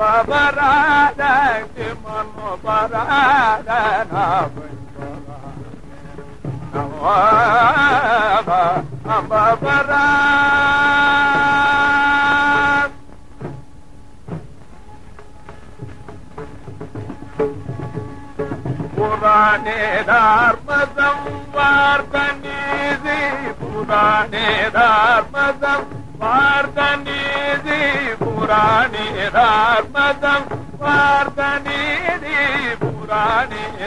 Baba Rada, पुरेर पार कनीज़ी पुराणे दार पदम पुराणे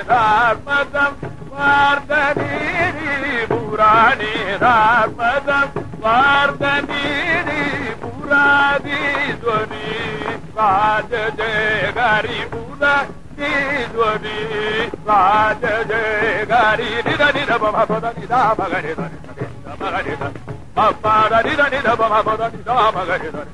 தார்மதம் வார்த்த நீரி புராணி தார்மதம் வார்த்த நீரி புராதீஸ்வரி ராஜ ஜெய ஹரி புராதீஸ்வரி ராஜ ஜெய ஹரி நித நித பமபத நிதா மகரி தனி மகரி தனி பப்பா நித நித பமபத நிதா மகரி தனி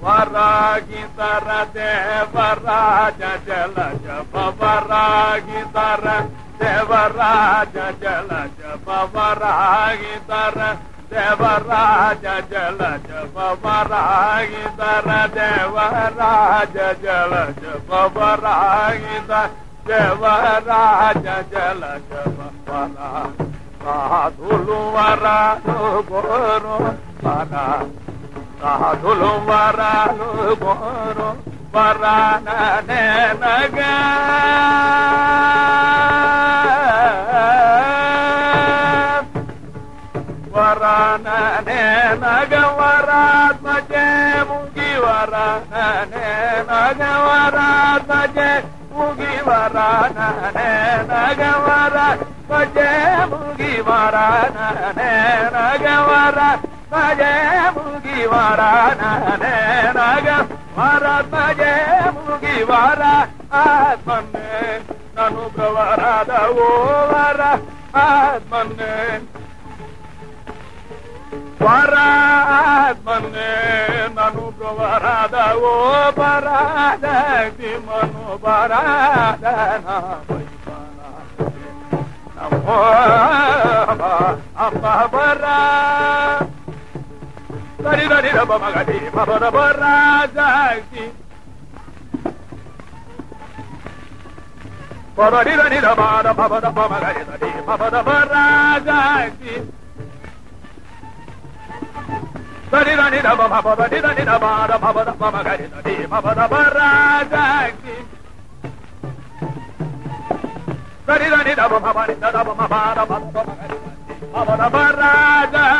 Varagi Sara Deva Raja Jala Java Varagi Sara Devaraja ಜಲ ज ದೇವರಾಜ ಜಲ रा ದೇವರಾಜ ಜಲ बाबा ದೇವರಾಜ ಜಲ ಜಪವರ जल ज बाबा रागींदा देव जबााना कहा ಪರಾನಗ ವರಾನೇ ನಗವರಾತ್ಮಜ ಮುಗಿ ವರಾನೇ ನಗವರಾತ್ಮಜ ಮುಗಿ ವರಾನೇ ನಗವರ ಮಜ ಮುಗಿ ವರಾನೇ ನಗವರ ಮಜ ಮುಗಿ ವರಾನೇ ನಗ ಮಾರಾತ್ಮ ಜಯ ಮುಗಿವಾರ ಆತ್ಮನ್ನೇ ನಾನು ಪ್ರವರಾದ ಓವರ ಆತ್ಮನ್ನೇ ಪರ ಆತ್ಮನ್ನೇ ನಾನು ಪ್ರವರಾದ ಓ ಪರಾದ ಮನು ಪರಾದ ನಮೋ ಅಂಬ ಬರ Dari dari da baba gadi baba da barazaki. Baba di dari da baba da baba da baba gadi dari baba da barazaki. Dari dari da baba baba di dari da baba da baba da baba gadi dari baba da barazaki. Dari dari da baba baba di da baba baba da baba baba gadi dari baba da barazaki.